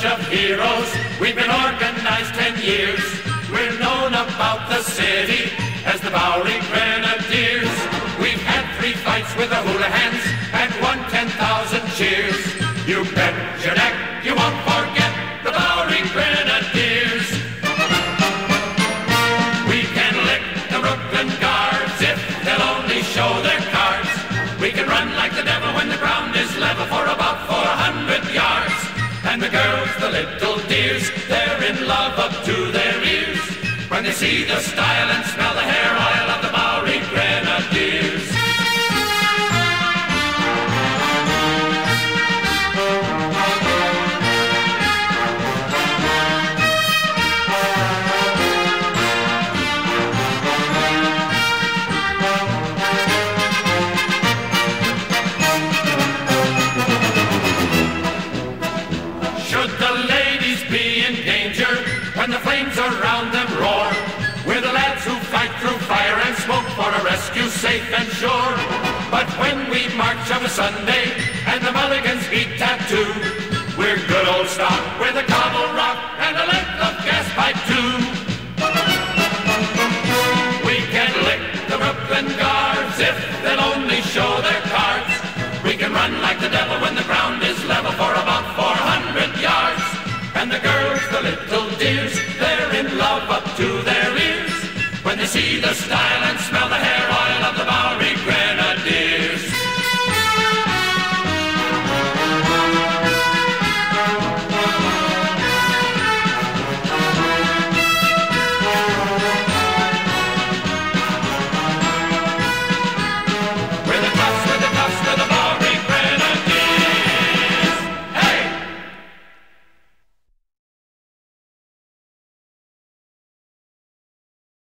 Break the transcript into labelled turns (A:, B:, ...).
A: bunch of heroes. We've been organized ten years. We're known about the city as the Bowery Grenadiers. We've had three fights with the Houlihan's The little dears, they're in love up to their ears. When they see the style and smell the hair when the flames around them roar? We're the lads who fight through fire and smoke for a rescue safe and sure. But when we march of a Sunday up to their ears. When they see the style and smell the hair